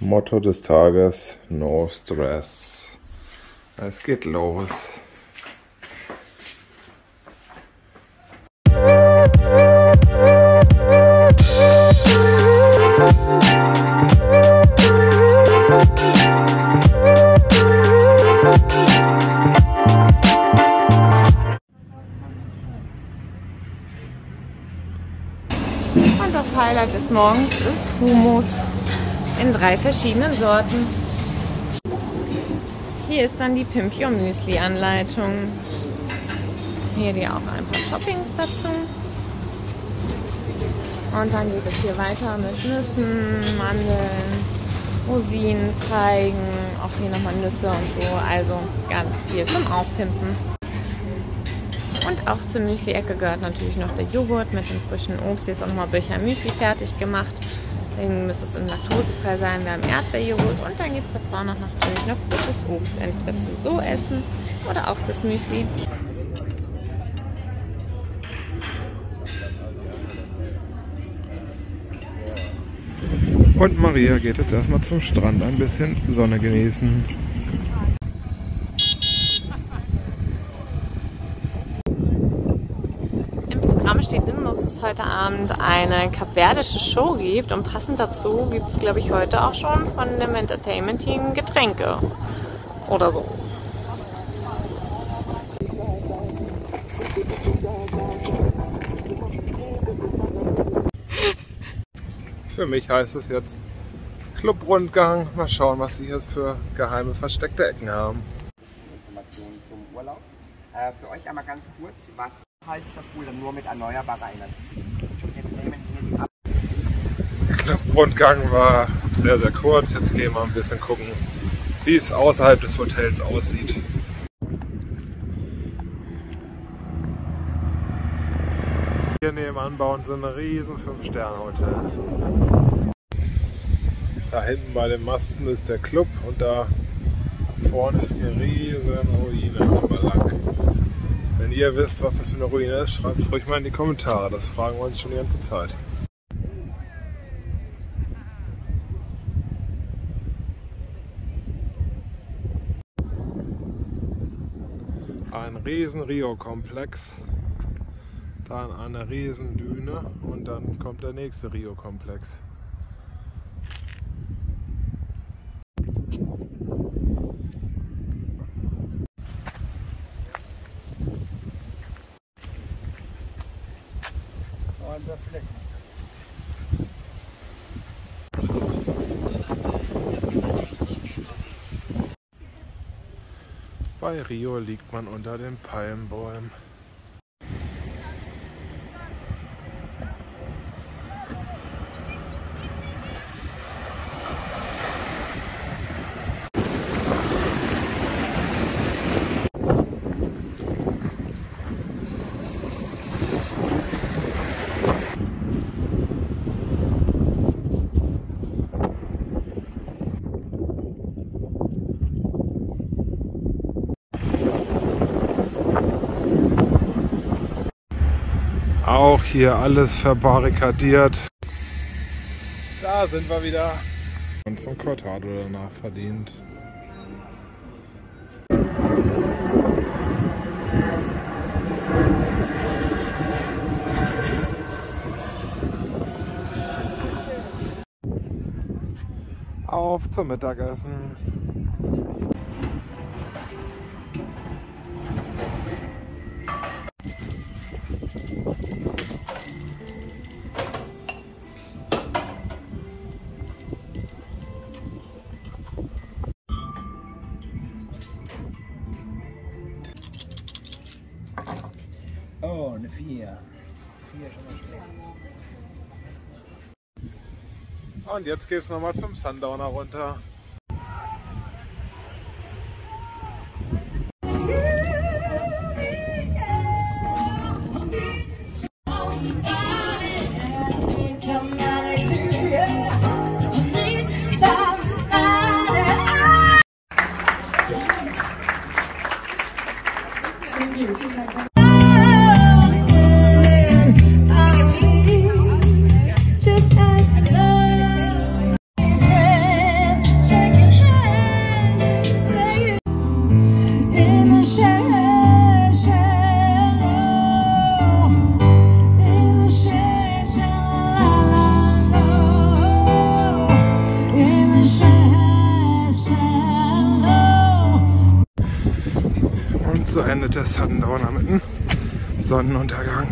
Motto des Tages, no stress. Es geht los. Und das Highlight des Morgens ist Humus in drei verschiedenen Sorten. Hier ist dann die Pimpio Müsli Anleitung. Hier die auch ein paar Toppings dazu. Und dann geht es hier weiter mit Nüssen, Mandeln, Rosinen, Feigen, auch hier nochmal Nüsse und so. Also ganz viel zum Aufpimpen. Und auch zur Müsli-Ecke gehört natürlich noch der Joghurt mit dem frischen Obst. Hier ist auch nochmal Bücher Müsli fertig gemacht. Deswegen müsste es in laktosefrei sein. Wir haben Erdbeerjoghurt und dann gibt es da vorne noch natürlich noch frisches Obst. Entweder so essen oder auch fürs Müsli. Und Maria geht jetzt erstmal zum Strand ein bisschen Sonne genießen. Im Programm steht drin, dass es heute Abend eine kapverdische Show gibt und passend dazu gibt es, glaube ich, heute auch schon von dem Entertainment-Team Getränke oder so. Für mich heißt es jetzt Clubrundgang. Mal schauen, was sie hier für geheime versteckte Ecken haben. Informationen zum Urlaub. Äh, für euch einmal ganz kurz, was heißt der Pool dann nur mit erneuerbarer Energie? Clubrundgang war sehr, sehr kurz. Jetzt gehen wir ein bisschen gucken, wie es außerhalb des Hotels aussieht. Hier nebenan bauen sie ein riesen 5-Sterne-Hotel. Da hinten bei den Masten ist der Club und da vorne ist eine riesen Ruine aber lang. Wenn ihr wisst, was das für eine Ruine ist, schreibt es ruhig mal in die Kommentare. Das fragen wir uns schon die ganze Zeit. Ein riesen Rio-Komplex. Dann eine riesen Düne und dann kommt der nächste Rio-Komplex. Und das Fleck. Bei Rio liegt man unter den Palmbäumen. Auch hier alles verbarrikadiert. Da sind wir wieder. Und zum Cortado danach verdient. Auf zum Mittagessen. 4. 4 schon mal schlecht. Und jetzt geht's nochmal zum Sundowner runter. Endet der Sundowner mit einem Sonnenuntergang.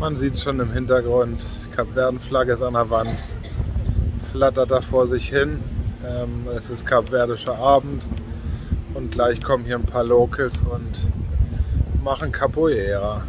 Man sieht schon im Hintergrund, Kapverden-Flagge ist an der Wand, flattert da vor sich hin. Ähm, es ist kapverdischer Abend und gleich kommen hier ein paar Locals und machen Capoeira.